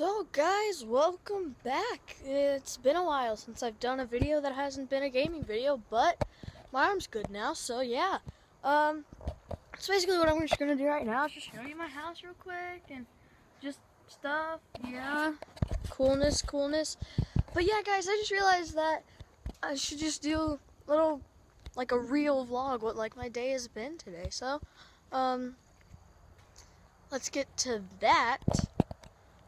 So guys, welcome back. It's been a while since I've done a video that hasn't been a gaming video, but my arm's good now, so yeah. Um, that's basically what I'm just gonna do right now. Is just show you my house real quick and just stuff. Yeah, coolness, coolness. But yeah, guys, I just realized that I should just do a little, like a real vlog, what like my day has been today. So, um, let's get to that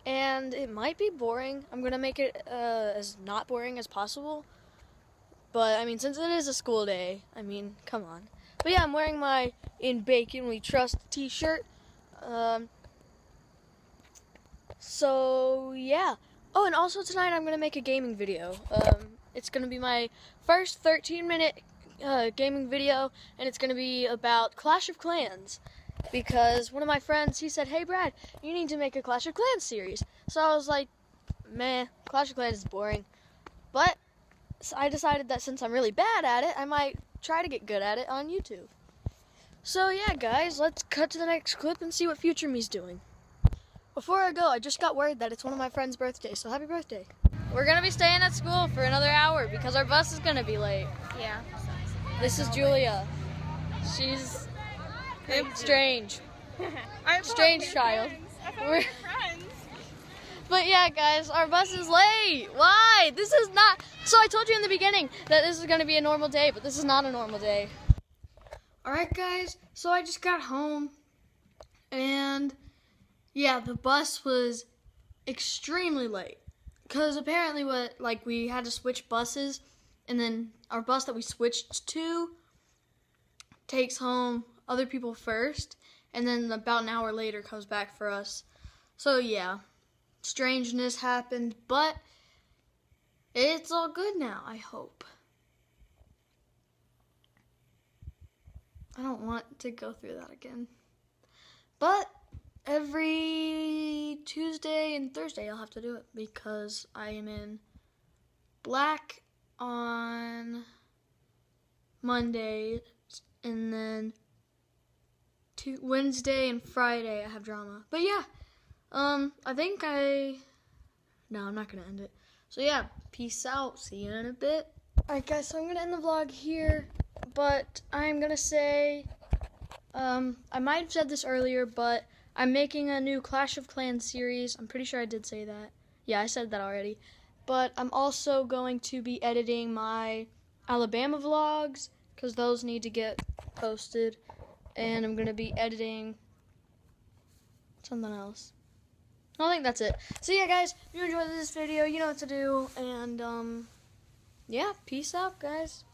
and it might be boring. I'm gonna make it uh, as not boring as possible. But I mean, since it is a school day, I mean, come on. But yeah, I'm wearing my "In Bacon We Trust" T-shirt. Um, so yeah. Oh, and also tonight I'm gonna make a gaming video. Um, it's gonna be my first 13-minute uh, gaming video, and it's gonna be about Clash of Clans because one of my friends he said, "Hey Brad, you need to make a Clash of Clans series." So I was like, "Meh, Clash of Clans is boring." But I decided that since I'm really bad at it, I might try to get good at it on YouTube. So yeah, guys, let's cut to the next clip and see what Future Me's doing. Before I go, I just got word that it's one of my friend's birthday, so happy birthday. We're gonna be staying at school for another hour because our bus is gonna be late. Yeah. This is Julia. She's strange. Strange child. We're- friends. But yeah, guys, our bus is late. Why? This is not. So I told you in the beginning that this is going to be a normal day, but this is not a normal day. All right, guys. So I just got home, and yeah, the bus was extremely late because apparently, what like we had to switch buses, and then our bus that we switched to takes home other people first, and then about an hour later comes back for us. So yeah, strangeness happened, but it's all good now, I hope. I don't want to go through that again. But every Tuesday and Thursday I'll have to do it because I am in black on Monday and then Wednesday and Friday I have drama. But yeah, um, I think I. No, I'm not gonna end it. So yeah, peace out. See you in a bit. Alright, guys. So I'm gonna end the vlog here, but I'm gonna say, um, I might have said this earlier, but I'm making a new Clash of Clans series. I'm pretty sure I did say that. Yeah, I said that already. But I'm also going to be editing my Alabama vlogs because those need to get posted and I'm gonna be editing something else. I think that's it. So yeah, guys, if you enjoyed this video, you know what to do, and um, yeah, peace out, guys.